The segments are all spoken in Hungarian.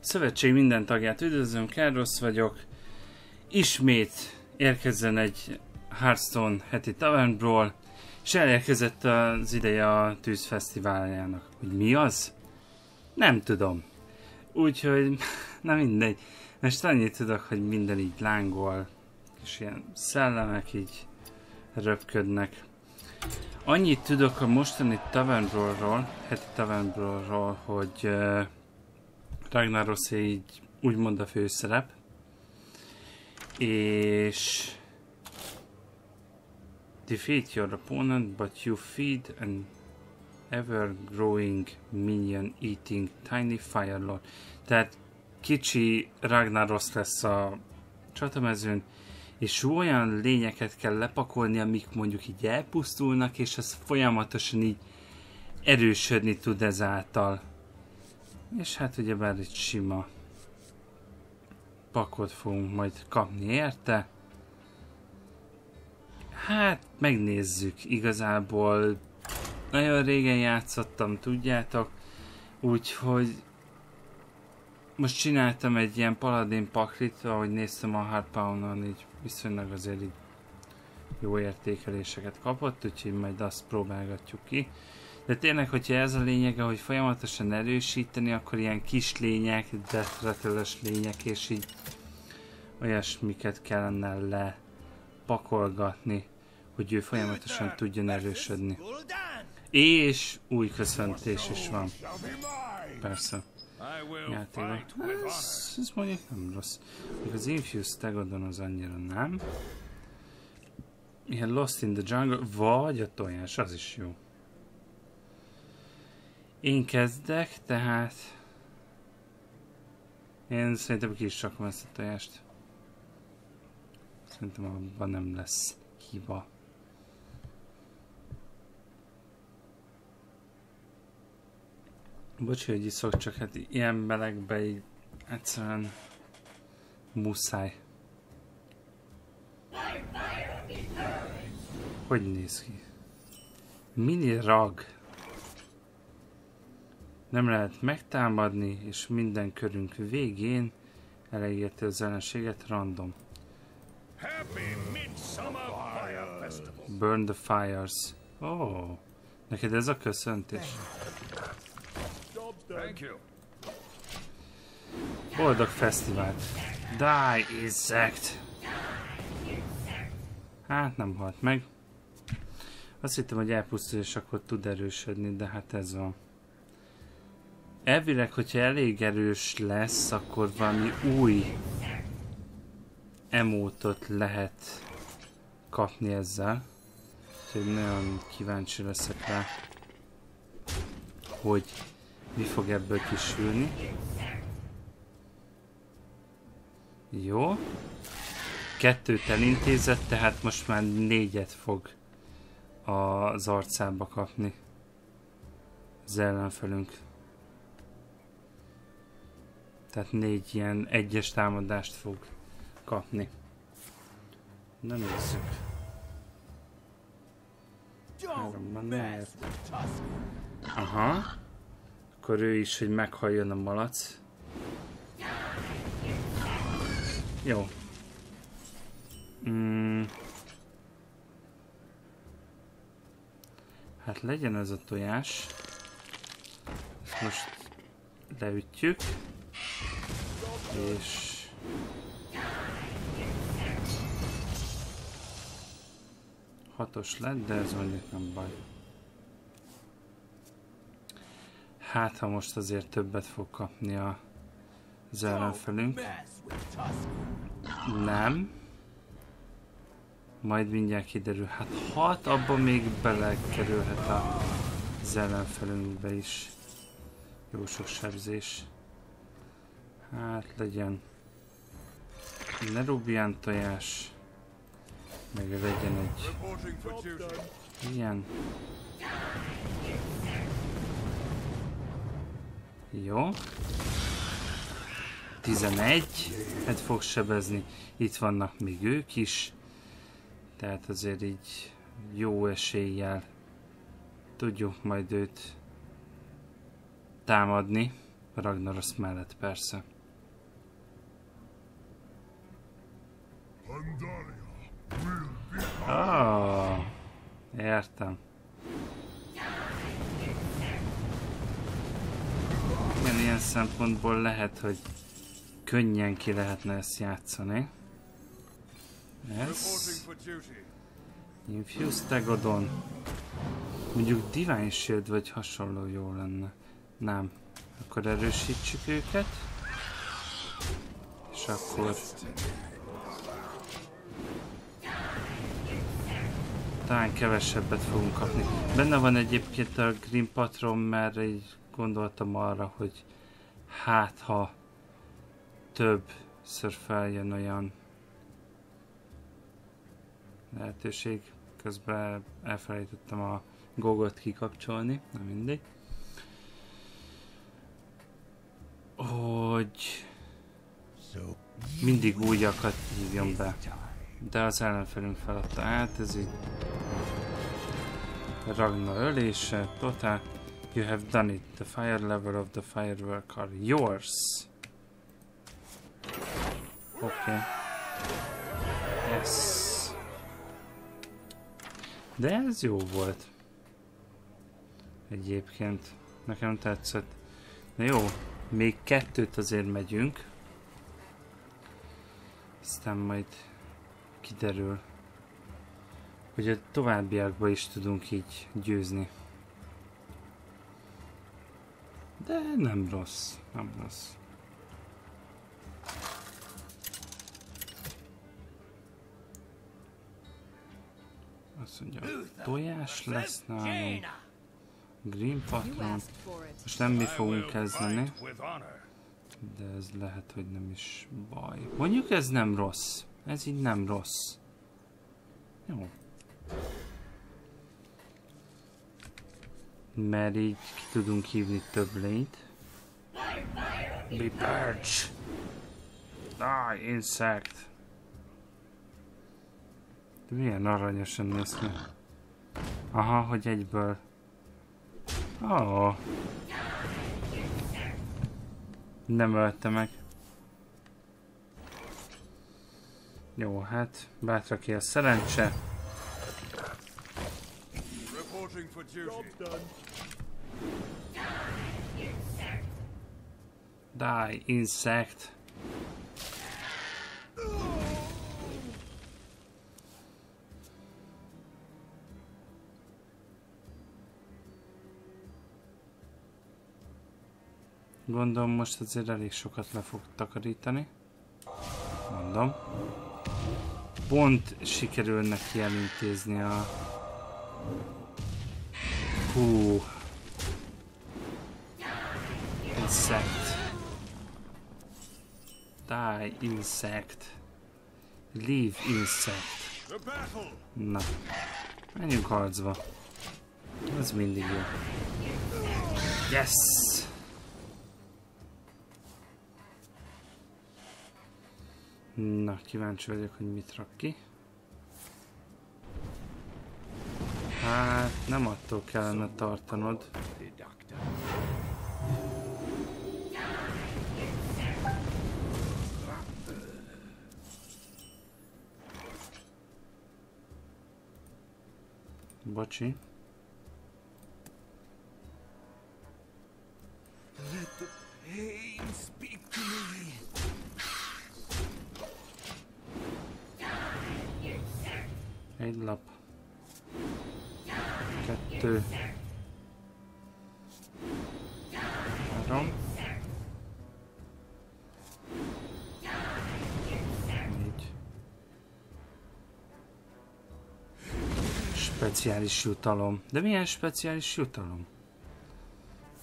Szövetség minden tagját üdvözlöm, Kárrosz vagyok. Ismét érkezzen egy Hearthstone heti Tavern Brawl, és elérkezett az ideje a tűzfesztiváljának. Hogy mi az? Nem tudom. Úgyhogy, na mindegy. Most annyit tudok, hogy minden így lángol, és ilyen szellemek így röpködnek. Annyit tudok a mostani Tavern heti Tavern hogy uh, Ragnaros így úgymond a főszerep. És defeat your opponent, but you feed an ever-growing minion eating tiny fire lord. Tehát kicsi Ragnaros lesz a csatamezőn, és olyan lényeket kell lepakolni, amik mondjuk így elpusztulnak, és az folyamatosan így erősödni tud ezáltal. És hát ugyebár egy sima pakot fogunk majd kapni érte. Hát megnézzük, igazából nagyon régen játszottam, tudjátok, úgyhogy most csináltam egy ilyen paladin paklit, ahogy néztem a Hardpound-on, így viszonylag azért így jó értékeléseket kapott, úgyhogy majd azt próbálgatjuk ki. De tényleg, hogyha ez a lényege, hogy folyamatosan erősíteni, akkor ilyen kis lények, death lények, és így olyasmiket kellene lepakolgatni, hogy ő folyamatosan tudjon erősödni. És új köszöntés is van. Persze. Játékban. Ez, ez mondjuk nem rossz. Még az Infused Tegodon az annyira nem. Ilyen Lost in the Jungle, vagy a tojás, az is jó. Én tehát... Én szerintem ki is rakom ezt a tojást. Szerintem abban nem lesz hiba. Bocs, hogy iszok, csak hát ilyen melegbe így egyszerűen muszáj. Hogy néz ki? Mini rag. Nem lehet megtámadni, és minden körünk végén elégeti az ellenséget random. Burn the fires. Oh, neked ez a köszöntés. Boldog fesztivált. Die, insect! Hát nem halt meg. Azt hittem, hogy elpusztul és akkor tud erősödni, de hát ez van. Elvileg, hogyha elég erős lesz, akkor valami új emótot lehet kapni ezzel. Úgyhogy nagyon kíváncsi leszek rá, hogy mi fog ebből kisülni. Jó. Kettőt elintézett, tehát most már négyet fog az arcába kapni az ellenfelünk. Tehát négy ilyen egyes támadást fog kapni. Nem nézzük. Háromban lehet. Aha. Akkor ő is, hogy meghalljon a malac. Jó. Mm. Hát legyen ez a tojás. Most leütjük. És... Hatos lett, de ez mondjuk nem baj. Hát, ha most azért többet fog kapni a, az ellenfelünk. Nem. Majd mindjárt kiderül. Hát hat, abban még belekerülhet az ellenfelünkbe is. Jó sok sebzés. Hát legyen. Nerubian tojás. Meg legyen egy ilyen. Jó. 11. Hát fog sebezni. Itt vannak még ők is. Tehát azért így jó eséllyel tudjuk majd őt támadni. Ragnaros mellett persze. Ah, értem. Igen, ilyen szempontból lehet, hogy könnyen ki lehetne ezt játszani. Ez. Infuse Tegodon. Mondjuk Divine Shield vagy hasonló jó lenne. Nem. Akkor erősítsük őket. És akkor... Talán kevesebbet fogunk kapni. Benne van egyébként a Green Patron, mert így gondoltam arra, hogy hát ha többször feljön olyan lehetőség. Közben elfelejtettem a gogot kikapcsolni, nem mindig. Hogy mindig újakat hívjon be. De az ellenfelünk feladta át, ez így Ragnar ölése, totál. You have done it. The fire level of the firework are yours. Okay. Yes. De ez jó volt. Egyébként. Nekem tetszett. Na jó, még kettőt azért megyünk. Aztán majd kiderül, hogy a továbbiakban is tudunk így győzni. De nem rossz, nem rossz. Azt mondja, tojás lesz nálunk. Green patron. Most nem mi fogunk kezdeni. De ez lehet, hogy nem is baj. Mondjuk ez nem rossz. Ez így nem rossz. Jó. Mert így ki tudunk hívni több lényt. Be perch. Die, insect. De milyen aranyosan néz ki. Aha, hogy egyből. Ó. Oh. Nem ölte meg. Jó, hát bátra a szerencse. Die, insect. Gondolom most azért elég sokat le fog takarítani. Mondom. Pont sikerül neki elintézni a... Hú. Insect. Die insect. Leave insect. Na. Menjünk harcba. Ez mindig jó. Yes! Na, kíváncsi vagyok, hogy mit rak ki. Hát, nem attól kellene tartanod. Bocsi. Egy lap. Kettő. Három. Négy. Speciális jutalom. De milyen speciális jutalom?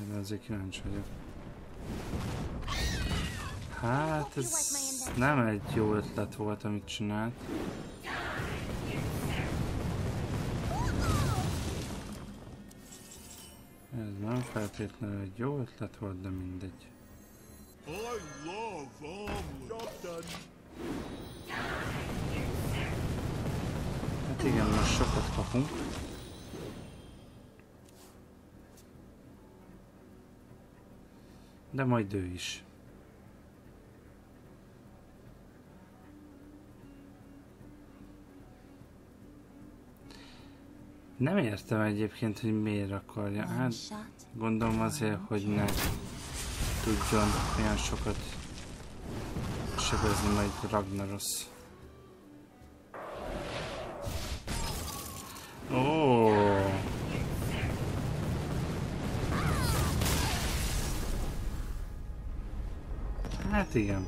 Én azért kíváncsi vagyok. Hát ez nem egy jó ötlet volt, amit csinált. Ez nem feltétlenül egy jó ötlet volt, de mindegy. Hát igen, most sokat kapunk. De majd ő is. Nem értem egyébként, hogy miért akarja. Hát gondolom azért, hogy ne tudjon olyan sokat sebezni majd Ragnaros. Ó. Oh. Hát igen.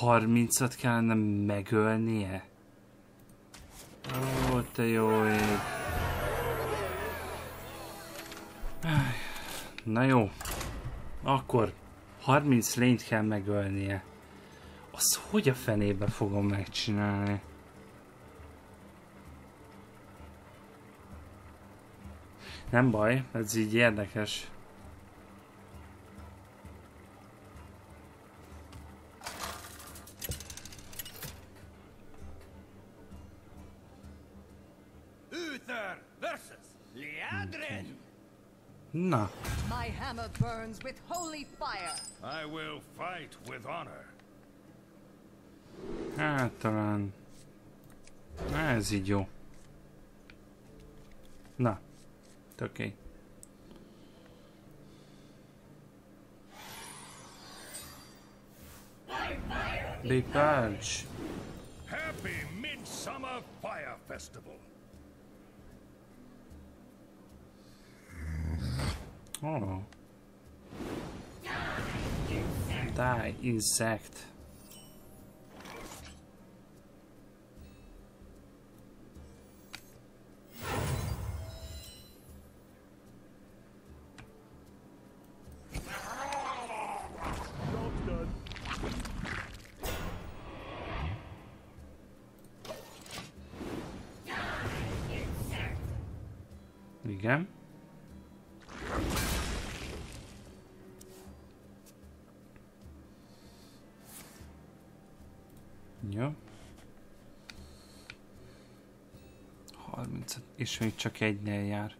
Harmincat kellene megölnie? Ó, te jó ég. Na jó. Akkor 30 lényt kell megölnie. Az hogy a fenébe fogom megcsinálni? Nem baj, ez így érdekes. Liadrin. Na, My hammer burns with holy fire. I will fight with honor. hát talán... Ez így jó. Na, oké. Big Purge. Happy Midsummer Fire Festival. Oh. Die, insect. Igen. 30 és még csak egynél jár.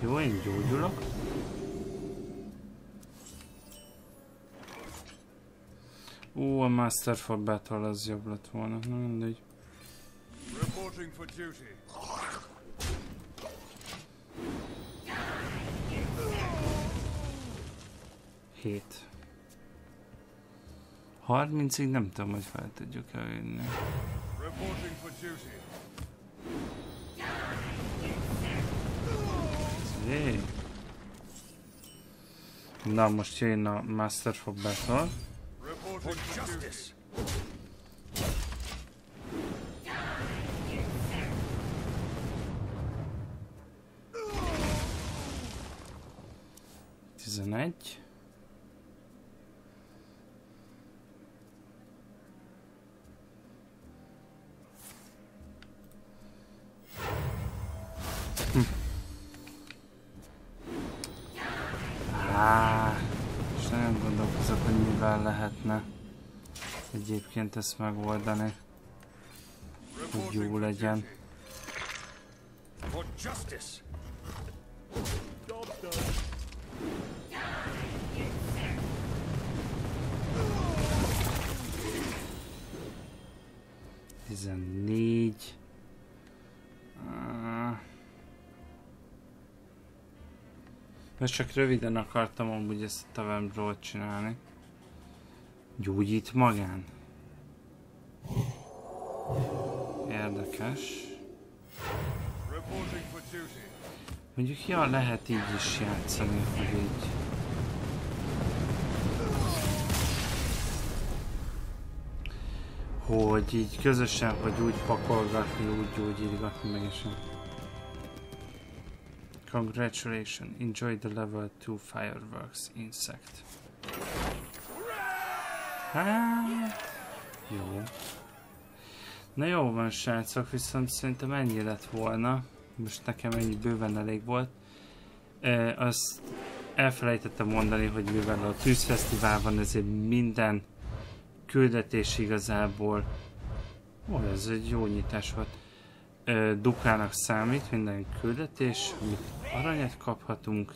Jó, én gyógyulok. Ó, a Master for Battle az jobb lett volna. Na mindegy. Reporting for duty. Hét. 30-ig nem tudom, hogy fel tudjuk elvinni. Jé. Na, most jön a Master for Battle. Tizenegy. Gondolkozok, hogy mivel lehetne egyébként ezt megoldani, hogy jó legyen. Tizennégy. Most csak röviden akartam amúgy ezt a Tavern Brawl csinálni. Gyógyít magán? Érdekes. Mondjuk, ja, lehet így is játszani, hogy így... Hogy így közösen, hogy úgy pakolgatni, úgy gyógyítgatni meg is. Congratulations, enjoy the level 2 fireworks insect. Hát, jó. Na jó van srácok, viszont szerintem ennyi lett volna. Most nekem ennyi bőven elég volt. E, azt elfelejtettem mondani, hogy mivel a tűzfesztivál van, ezért minden küldetés igazából Ó, ez egy jó nyitás volt. Ö, duplának számít minden küldetés, amit aranyat kaphatunk.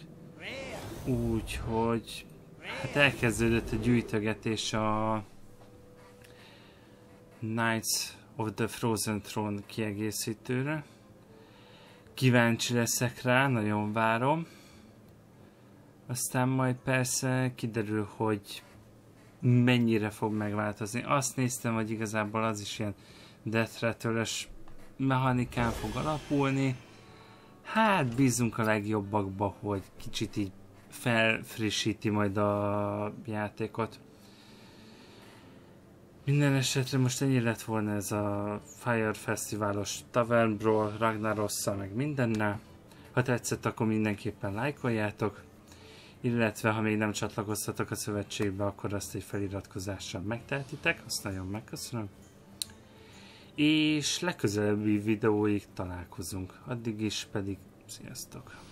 Úgyhogy hát elkezdődött a gyűjtögetés a Knights of the Frozen Throne kiegészítőre. Kíváncsi leszek rá, nagyon várom. Aztán majd persze kiderül, hogy mennyire fog megváltozni. Azt néztem, hogy igazából az is ilyen Death Rattle-es mechanikán fog alapulni. Hát bízunk a legjobbakba, hogy kicsit így felfrissíti majd a játékot. Minden esetre most ennyi lett volna ez a Fire Fesztiválos Tavern Brawl, Ragnarosszal, meg mindennel. Ha tetszett, akkor mindenképpen lájkoljátok. Illetve, ha még nem csatlakoztatok a szövetségbe, akkor azt egy feliratkozással megtehetitek, azt nagyon megköszönöm. És legközelebbi videóig találkozunk. Addig is pedig sziasztok!